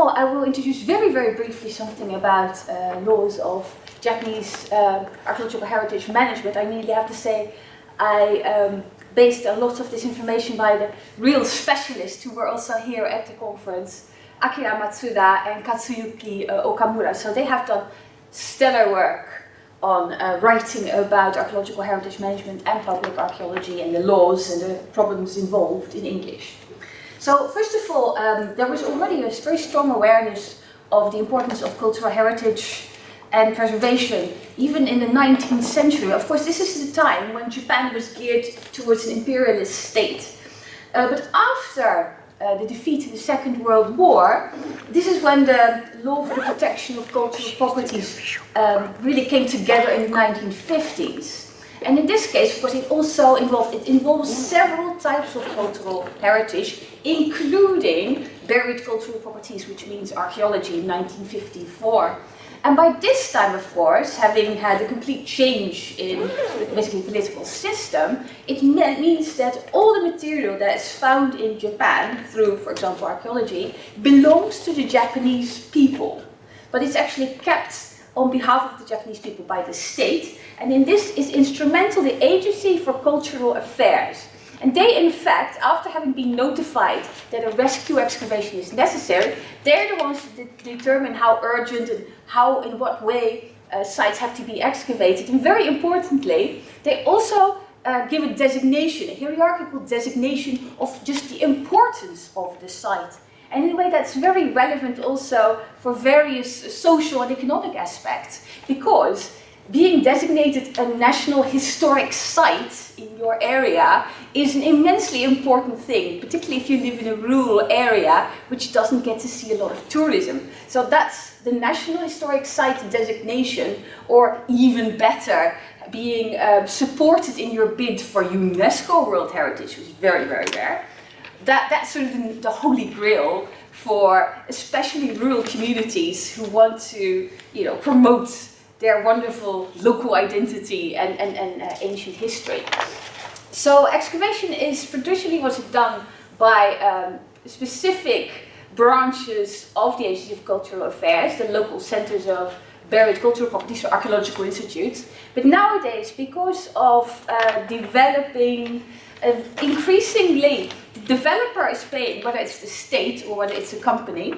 all, I will introduce very, very briefly something about uh, laws of Japanese uh, archaeological heritage management. I nearly have to say I um, based a lot of this information by the real specialists who were also here at the conference, Akira Matsuda and Katsuyuki uh, Okamura. So they have done stellar work on uh, writing about archaeological heritage management and public archaeology and the laws and the problems involved in English. So first of all, um, there was already a very strong awareness of the importance of cultural heritage and preservation, even in the 19th century. Of course, this is the time when Japan was geared towards an imperialist state. Uh, but after uh, the defeat in the Second World War, this is when the law for the protection of cultural properties um, really came together in the 1950s. And in this case, of course, it also involved, it involves several types of cultural heritage, including buried cultural properties, which means archaeology in 1954. And by this time, of course, having had a complete change in basically political system, it means that all the material that is found in Japan through, for example, archaeology, belongs to the Japanese people. But it's actually kept on behalf of the Japanese people by the state, and in this is instrumental the Agency for Cultural Affairs. And they, in fact, after having been notified that a rescue excavation is necessary, they're the ones to de determine how urgent and how, in what way uh, sites have to be excavated. And very importantly, they also uh, give a designation, a hierarchical designation of just the importance of the site. And in a way that's very relevant also for various social and economic aspects, because being designated a national historic site in your area is an immensely important thing, particularly if you live in a rural area which doesn't get to see a lot of tourism. So that's the National Historic Site designation, or even better, being uh, supported in your bid for UNESCO World Heritage, which is very, very rare. That, that's sort of the, the holy grail for especially rural communities who want to you know, promote their wonderful local identity and, and, and uh, ancient history. So excavation is traditionally was done by um, specific branches of the Agency of Cultural Affairs, the local centers of buried cultural properties, or archaeological institutes. But nowadays, because of uh, developing, uh, increasingly, the developer is paying, whether it's the state or whether it's a company,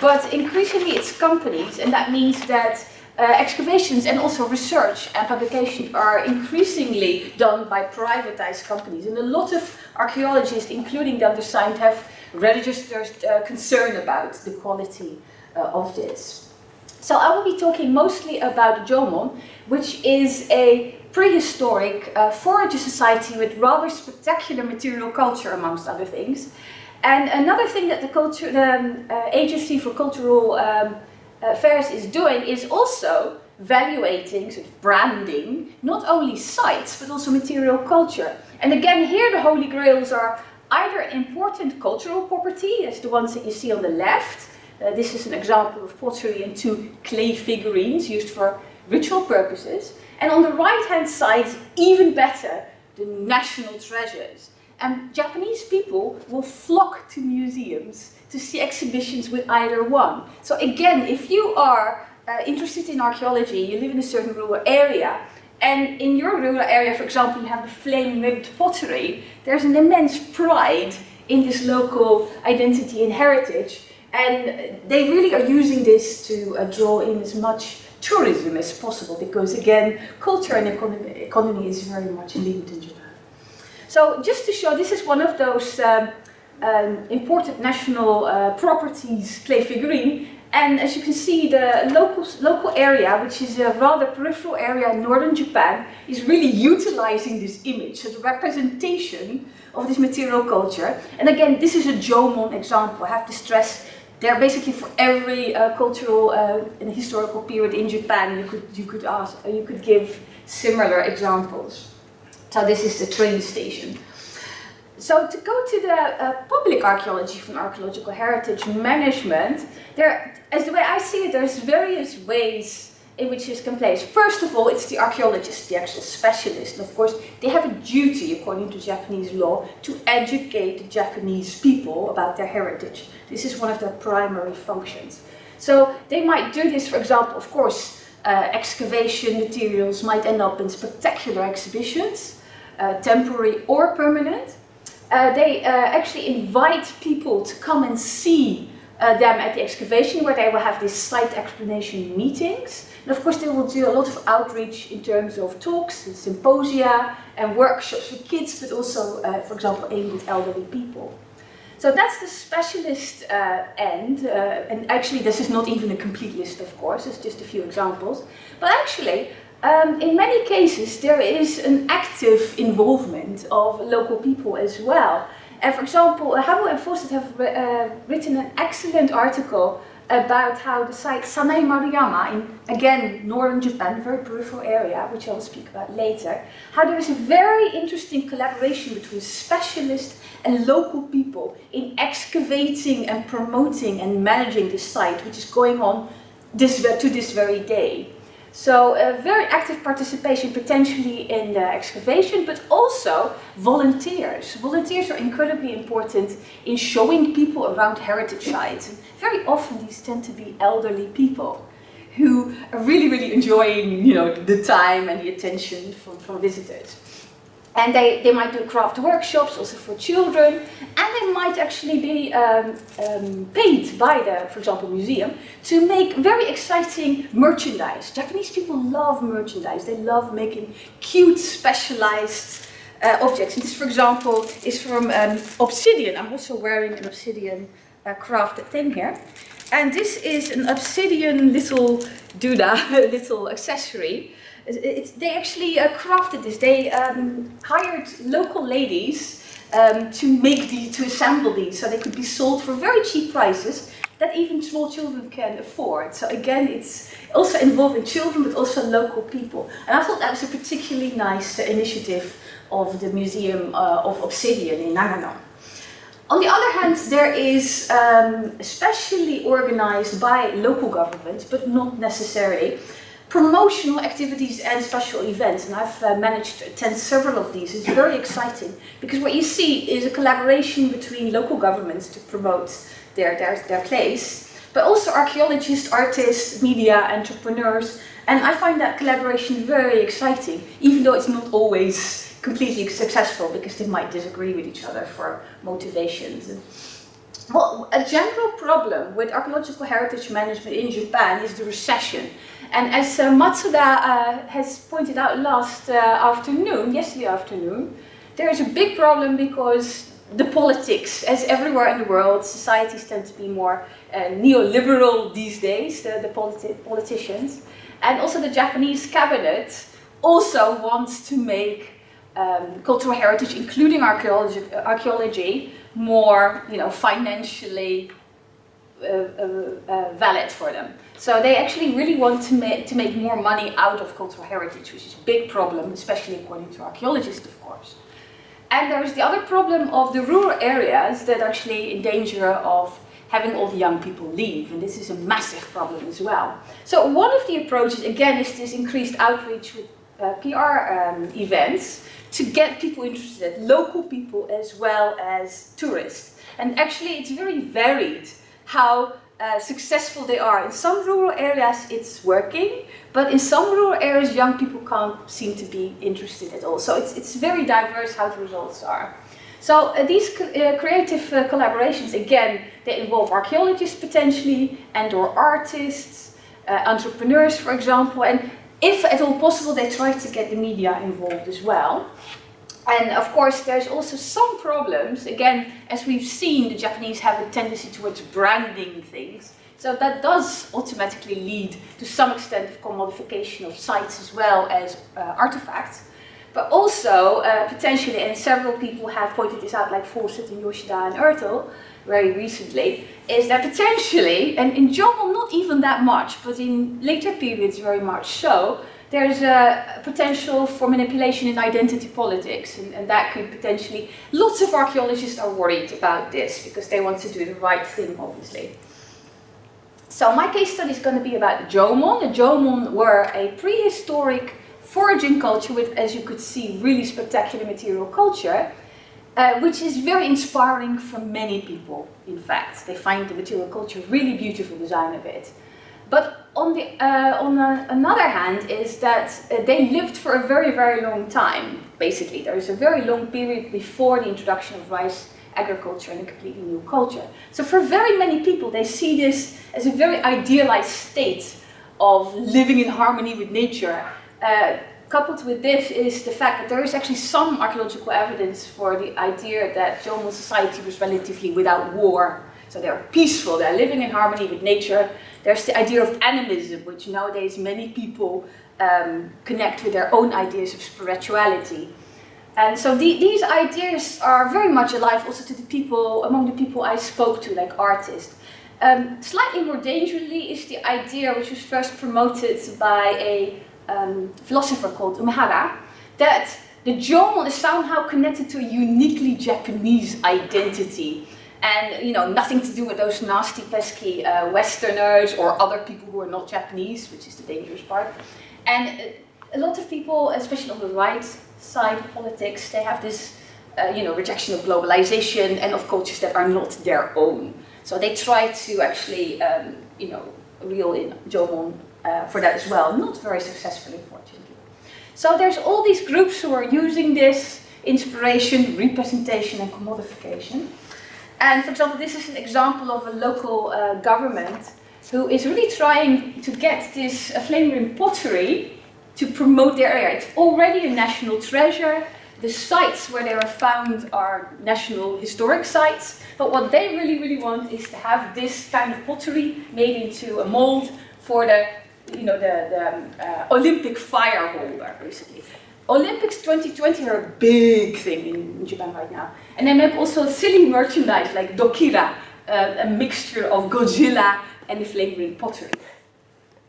but increasingly it's companies, and that means that uh, excavations and also research and publication are increasingly done by privatized companies. And a lot of archaeologists, including the undersigned, have registered uh, concern about the quality uh, of this. So I will be talking mostly about the Jomon, which is a prehistoric uh, forager society with rather spectacular material culture, amongst other things. And another thing that the, culture, the um, uh, Agency for Cultural um, uh, Affairs is doing is also valuating, sort of branding, not only sites, but also material culture. And again, here the Holy Grails are either important cultural property, as the ones that you see on the left. Uh, this is an example of pottery and two clay figurines used for ritual purposes. And on the right-hand side, even better, the national treasures. And Japanese people will flock to museums to see exhibitions with either one. So again, if you are uh, interested in archaeology, you live in a certain rural area, and in your rural area, for example, you have the flame-rimmed pottery, there's an immense pride in this local identity and heritage, and they really are using this to uh, draw in as much tourism as possible, because again, culture and economy, economy is very much linked in Japan. So just to show, this is one of those um, um, important national uh, properties clay figurine. And as you can see, the local, local area, which is a rather peripheral area in northern Japan, is really utilizing this image, so the representation of this material culture. And again, this is a Jomon example. I have to stress they're basically for every uh, cultural uh, and historical period in Japan. You could you could ask you could give similar examples. So this is the train station. So to go to the uh, public archaeology from archaeological heritage management, there, as the way I see it, there's various ways in which this can place. First of all, it's the archaeologist, the actual specialist. And of course, they have a duty, according to Japanese law, to educate the Japanese people about their heritage. This is one of their primary functions. So they might do this, for example, of course, uh, excavation materials might end up in spectacular exhibitions, uh, temporary or permanent. Uh, they uh, actually invite people to come and see uh, them at the excavation where they will have these site explanation meetings. And of course they will do a lot of outreach in terms of talks and symposia and workshops for kids, but also, uh, for example, aimed at elderly people. So that's the specialist uh, end, uh, and actually this is not even a complete list of course, it's just a few examples. But actually, um, in many cases there is an active involvement of local people as well. And for example, Habu and Fawcett have uh, written an excellent article about how the site Sannai Maruyama in, again, northern Japan, very peripheral area, which I will speak about later, how there is a very interesting collaboration between specialists and local people in excavating and promoting and managing the site, which is going on this, to this very day. So very active participation potentially in the excavation, but also volunteers. Volunteers are incredibly important in showing people around heritage sites. Very often these tend to be elderly people who are really, really enjoying you know, the time and the attention from, from visitors. And they, they might do craft workshops also for children, and they might actually be um, um, paid by the, for example, museum to make very exciting merchandise. Japanese people love merchandise. They love making cute, specialized uh, objects. And this, for example, is from um, obsidian. I'm also wearing an obsidian uh, crafted thing here. And this is an obsidian little doodah, little accessory it's, they actually uh, crafted this. They um, hired local ladies um, to make these, to assemble these, so they could be sold for very cheap prices that even small children can afford. So again, it's also involving children, but also local people. And I thought that was a particularly nice uh, initiative of the Museum uh, of Obsidian in Nagano. On the other hand, there is um, especially organized by local governments, but not necessarily, promotional activities and special events. And I've uh, managed to attend several of these. It's very exciting because what you see is a collaboration between local governments to promote their, their, their place, but also archaeologists, artists, media, entrepreneurs. And I find that collaboration very exciting, even though it's not always completely successful because they might disagree with each other for motivations. Well, a general problem with archaeological heritage management in Japan is the recession. And as uh, Matsuda uh, has pointed out last uh, afternoon, yesterday afternoon, there is a big problem because the politics, as everywhere in the world, societies tend to be more uh, neoliberal these days, the, the politi politicians. And also the Japanese cabinet also wants to make um, cultural heritage, including archaeology, more you know, financially uh, uh, uh, valid for them. So they actually really want to make, to make more money out of cultural heritage, which is a big problem, especially according to archaeologists, of course. And there is the other problem of the rural areas that are actually in danger of having all the young people leave, and this is a massive problem as well. So one of the approaches, again, is this increased outreach with uh, PR um, events to get people interested, local people as well as tourists. And actually, it's very varied how uh, successful they are. In some rural areas it's working, but in some rural areas young people can't seem to be interested at all. So it's, it's very diverse how the results are. So uh, these uh, creative uh, collaborations, again, they involve archaeologists potentially, and or artists, uh, entrepreneurs, for example, and if at all possible, they try to get the media involved as well. And of course, there's also some problems. Again, as we've seen, the Japanese have a tendency towards branding things. So that does automatically lead to some extent of commodification of sites as well as uh, artifacts. But also, uh, potentially, and several people have pointed this out, like Fawcett and Yoshida and Ertel, very recently, is that potentially, and in general not even that much, but in later periods very much so, there's a potential for manipulation in identity politics, and, and, that could potentially, lots of archaeologists are worried about this because they want to do the right thing, obviously. So my case study is going to be about the Jomon. The Jomon were a prehistoric foraging culture with, as you could see, really spectacular material culture, uh, which is very inspiring for many people, in fact. They find the material culture really beautiful design of it. But on, the, uh, on another hand is that uh, they lived for a very, very long time, basically. There is a very long period before the introduction of rice agriculture and a completely new culture. So for very many people, they see this as a very idealized state of living in harmony with nature. Uh, coupled with this is the fact that there is actually some archaeological evidence for the idea that Jomon society was relatively without war. So they're peaceful, they're living in harmony with nature. There's the idea of animism, which nowadays many people um, connect with their own ideas of spirituality. And so the, these ideas are very much alive also to the people, among the people I spoke to, like artists. Um, slightly more dangerously is the idea, which was first promoted by a um, philosopher called Umehara, that the Jomon is somehow connected to a uniquely Japanese identity. And, you know, nothing to do with those nasty, pesky uh, Westerners or other people who are not Japanese, which is the dangerous part. And a lot of people, especially on the right, side of politics, they have this uh, you know, rejection of globalization and of cultures that are not their own. So they try to actually, um, you know, reel in Jomon uh, for that as well. Not very successfully, fortunately. So there's all these groups who are using this inspiration, representation and commodification. And for example, this is an example of a local uh, government who is really trying to get this uh, pottery to promote their area. It's already a national treasure. The sites where they are found are national historic sites. But what they really, really want is to have this kind of pottery made into a mold for the, you know, the, the um, uh, Olympic fire holder, basically. Olympics 2020 are a big thing in Japan right now. And they make also silly merchandise like Dokira, uh, a mixture of Godzilla and the flame ring pottery.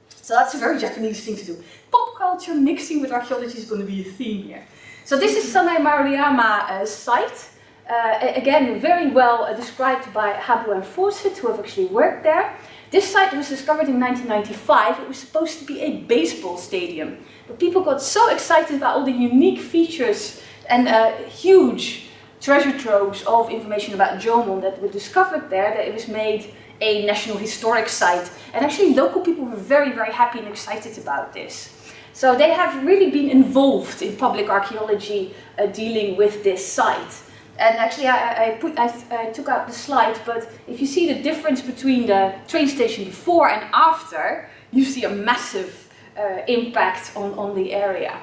So that's a very Japanese thing to do pop culture mixing with archaeology is going to be a theme here. So this is Sannai Maruyama uh, site. Uh, again, very well uh, described by Habu and Fawcett, who have actually worked there. This site was discovered in 1995. It was supposed to be a baseball stadium. But people got so excited about all the unique features and uh, huge treasure troves of information about Jomon that were discovered there that it was made a National Historic Site. And actually local people were very, very happy and excited about this. So they have really been involved in public archaeology uh, dealing with this site. And actually, I, I, put, I, I, took out the slide, but if you see the difference between the train station before and after, you see a massive uh, impact on, on the area.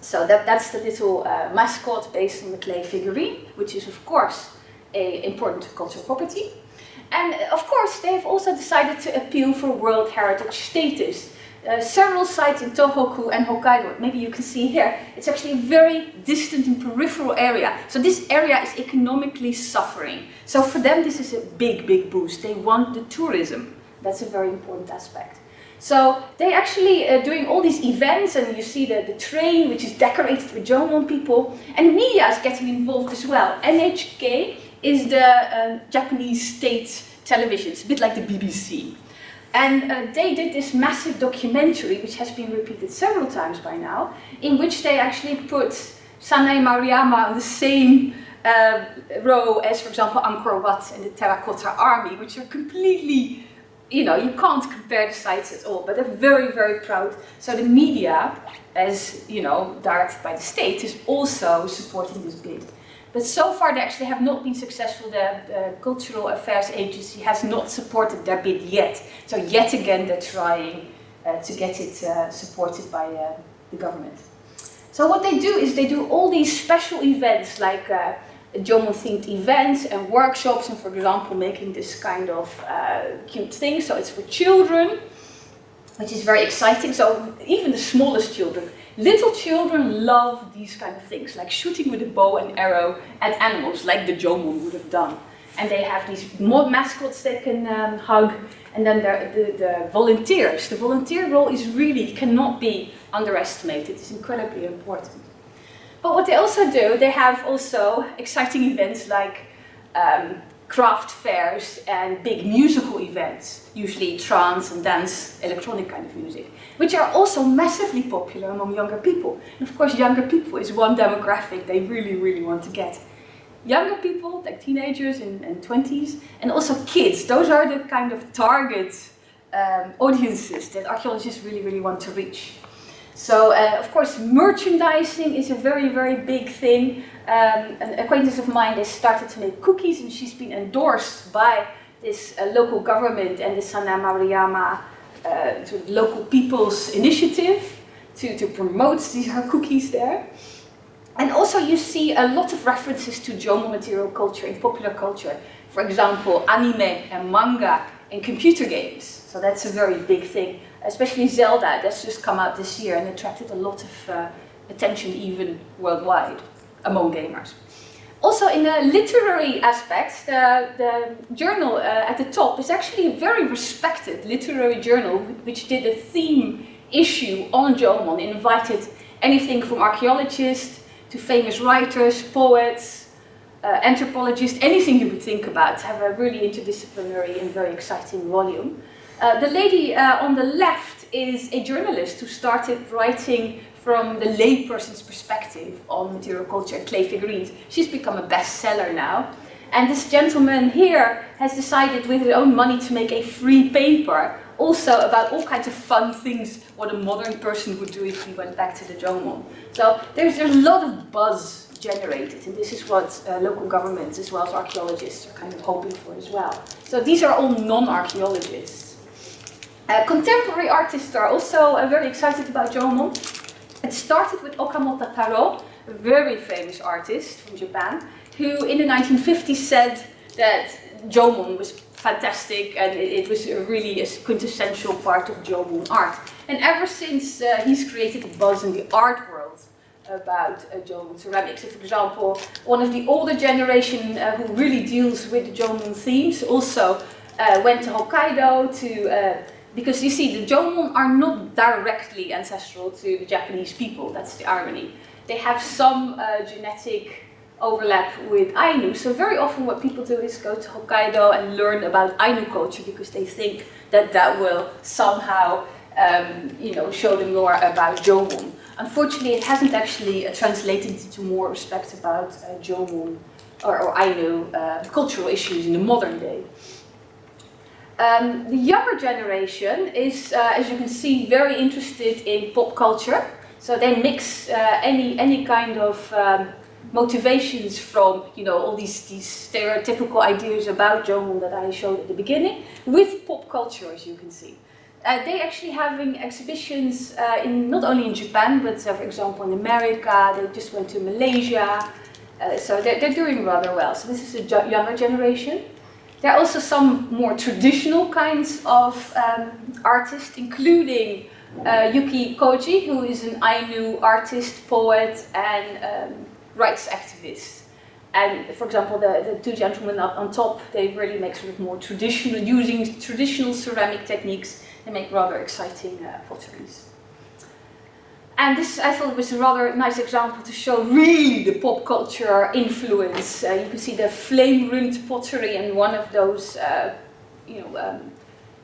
So that, that's the little uh, mascot based on the clay figurine, which is of course an important cultural property. And of course, they have also decided to appeal for World Heritage status. Uh, several sites in Tohoku and Hokkaido, maybe you can see here, it's actually a very distant and peripheral area. So this area is economically suffering. So for them this is a big, big boost. They want the tourism. That's a very important aspect. So they actually uh, doing all these events and you see the, the train which is decorated with Jomon people and media is getting involved as well. NHK is the uh, Japanese state television, it's a bit like the BBC. And uh, they did this massive documentary, which has been repeated several times by now, in which they actually put Sannai Maruyama on the same uh, row as, for example, Angkor Wat and the Terracotta Army, which are completely, you know, you can't compare the sites at all, but they're very, very proud. So the media, as, you know, directed by the state, is also supporting this bid. But so far they actually have not been successful. The, the, Cultural Affairs Agency has not supported their bid yet. So yet again they're trying uh, to get it uh, supported by uh, the government. So what they do is they do all these special events like uh, Jomon themed events and workshops and for example making this kind of uh, cute thing. So it's for children, which is very exciting. So even the smallest children Little children love these kind of things, like shooting with a bow and arrow at animals, like the Jomon would have done. And they have these mascots they can um, hug, and then the, the volunteers. The volunteer role is really, cannot be underestimated, it's incredibly important. But what they also do, they have also exciting events like um, craft fairs and big musical events, usually trance and dance, electronic kind of music, which are also massively popular among younger people. And of course, younger people is one demographic they really, really want to get. Younger people, like teenagers and, and 20s, and also kids, those are the kind of target um, audiences that archaeologists really, really want to reach. So, uh, of course, merchandising is a very, very big thing. Um, an acquaintance of mine, they started to make cookies and she's been endorsed by this uh, local government and the Sannai Maruyama uh, sort of local people's initiative to, to promote these, her cookies there. And also you see a lot of references to Jomon material culture in popular culture. For example, anime and manga and computer games. So that's a very big thing. Especially Zelda, that's just come out this year and attracted a lot of uh, attention even worldwide among gamers. Also in the literary aspects, the, the journal uh, at the top is actually a very respected literary journal which did a theme issue on Jomon, invited anything from archaeologists to famous writers, poets, uh, anthropologists, anything you could think about, have a really interdisciplinary and very exciting volume. Uh, the lady uh, on the left is a journalist who started writing from the layperson's perspective on material culture and clay figurines. She's become a bestseller now. And this gentleman here has decided with his own money to make a free paper also about all kinds of fun things what a modern person would do if he went back to the Jomon. So there's, there's a lot of buzz generated. And this is what uh, local governments as well as archaeologists are kind of hoping for as well. So these are all non-archaeologists. Uh, contemporary artists are also uh, very excited about Jomon. It started with Okamoto Taro, a very famous artist from Japan, who in the 1950s said that Jomon was fantastic and it, it was really a quintessential part of Jomon art. And ever since uh, he's created a buzz in the art world about uh, Jomon ceramics. For example, one of the older generation uh, who really deals with the Jomon themes also uh, went to Hokkaido to, uh, because you see the Jomon are not directly ancestral to the Japanese people, that's the irony. They have some uh, genetic overlap with Ainu. So very often what people do is go to Hokkaido and learn about Ainu culture because they think that that will somehow um, you know, show them more about Jomon. Unfortunately, it hasn't actually uh, translated into more respect about uh, Jomon or, or Ainu uh, cultural issues in the modern day. Um, the younger generation is, uh, as you can see, very interested in pop culture. So they mix uh, any, any kind of um, motivations from you know all these these stereotypical ideas about Jomon that I showed at the beginning with pop culture, as you can see. Uh, they actually having exhibitions uh, in not only in Japan, but uh, for example in America. They just went to Malaysia, uh, so they're, they're doing rather well. So this is a younger generation. There are also some more traditional kinds of um, artists, including uh, Yuki Koji, who is an Ainu artist, poet, and um, rights activist. And for example, the, the two gentlemen up on top, they really make sort of more traditional, using traditional ceramic techniques they make rather exciting uh, potteries. And this, I thought, was a rather nice example to show really the pop culture influence. Uh, you can see the flame-rimmed pottery and one of those, uh, you know, um,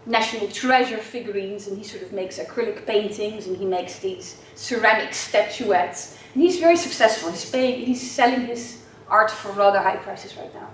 national treasure figurines. And he sort of makes acrylic paintings and he makes these ceramic statuettes. And he's very successful. He's paying, he's selling his art for rather high prices right now.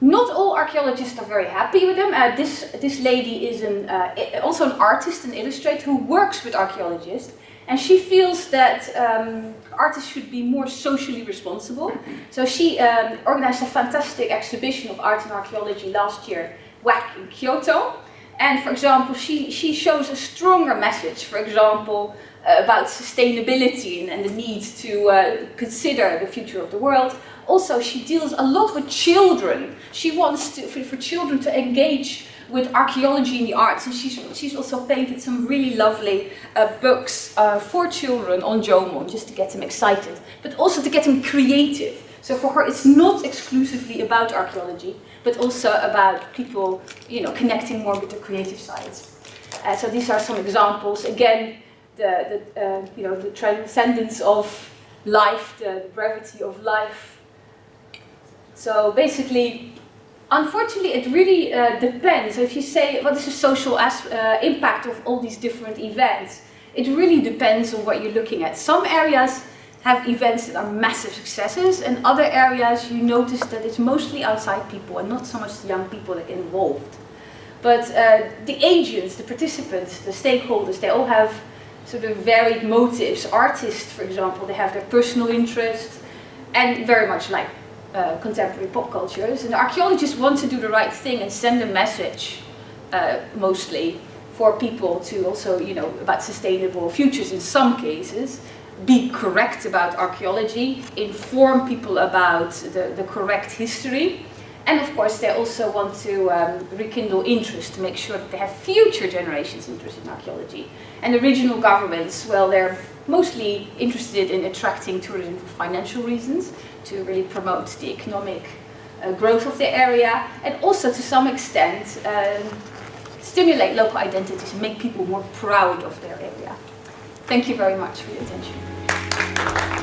Not all archaeologists are very happy with him. Uh, this, this lady is an, uh, also an artist and illustrator who works with archaeologists. And she feels that um, artists should be more socially responsible. So she um, organized a fantastic exhibition of art and archaeology last year, WAC in Kyoto. And for example, she, she shows a stronger message, for example, uh, about sustainability and, and, the need to uh, consider the future of the world. Also, she deals a lot with children. She wants to, for, for children to engage with archaeology and the arts, and she's, she's also painted some really lovely uh, books uh, for children on Jomon, just to get them excited, but also to get them creative. So for her, it's not exclusively about archaeology, but also about people, you know, connecting more with the creative sides. Uh, so these are some examples. Again, the, the uh, you know, the transcendence of life, the brevity of life. So basically, Unfortunately, it really uh, depends. If you say, what is the social uh, impact of all these different events? It really depends on what you're looking at. Some areas have events that are massive successes, and other areas you notice that it's mostly outside people and not so much the young people that are involved. But uh, the agents, the participants, the stakeholders, they all have sort of varied motives. Artists, for example, they have their personal interest, and very much like uh, contemporary pop cultures. And archaeologists want to do the right thing and send a message, uh, mostly, for people to also, you know, about sustainable futures in some cases, be correct about archaeology, inform people about the, the correct history, and of course they also want to um, rekindle interest to make sure that they have future generations interested in archaeology. And the regional governments, well, they're mostly interested in attracting tourism for financial reasons, to really promote the economic uh, growth of the area, and also to some extent um, stimulate local identities and make people more proud of their area. Thank you very much for your attention.